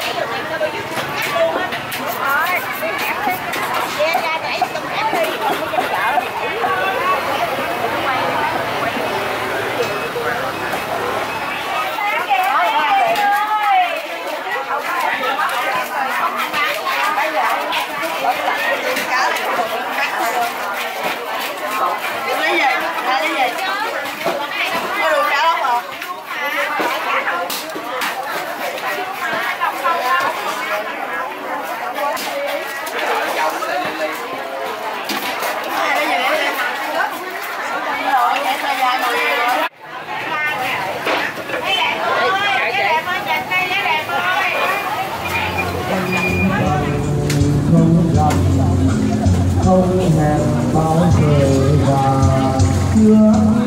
Dạ, dạ, Đúng rồi, đi hẻm đi. Đi ra để tùng hẻm đi. sông hẹn bao trời và chưa